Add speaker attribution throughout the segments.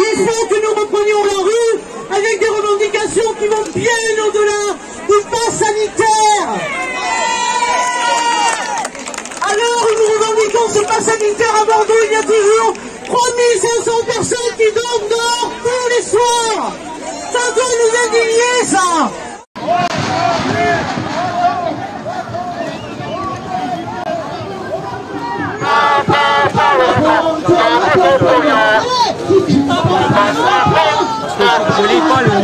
Speaker 1: Il faut que nous reprenions la rue avec des revendications qui vont bien au-delà du pass sanitaire. Alors nous revendiquons ce pass sanitaire à Bordeaux, il y a toujours 3500 personnes qui dorment dehors tous les soirs. Ça doit nous indigner, ça
Speaker 2: Julito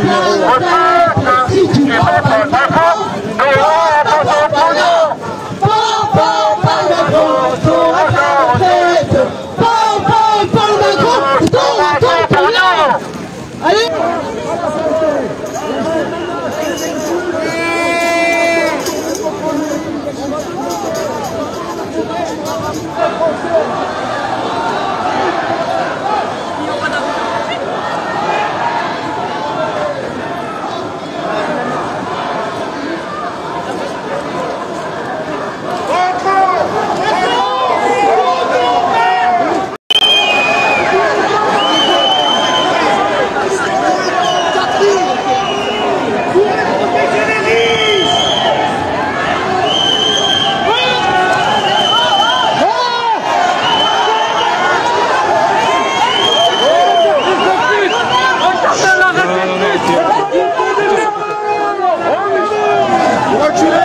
Speaker 2: What
Speaker 3: you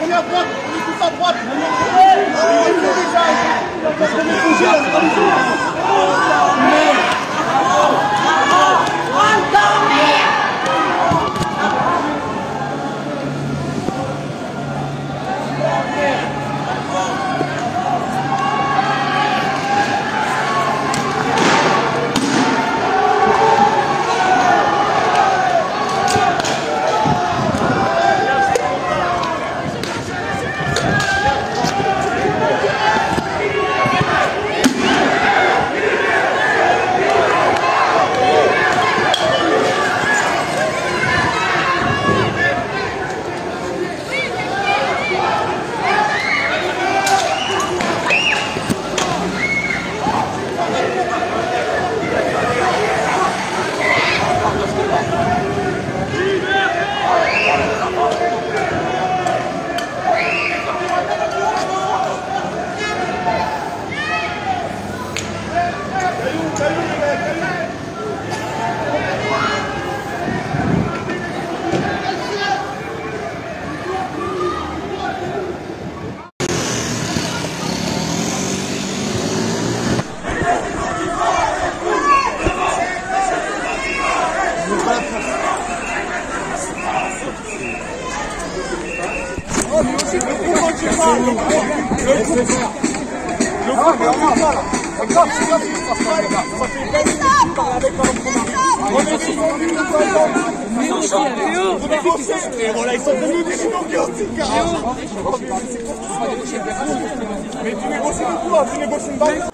Speaker 3: voilà, ils sont en train de nous déchirer au Mais tu négocies quoi Tu négocies une balle